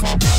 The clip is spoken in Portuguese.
Bye.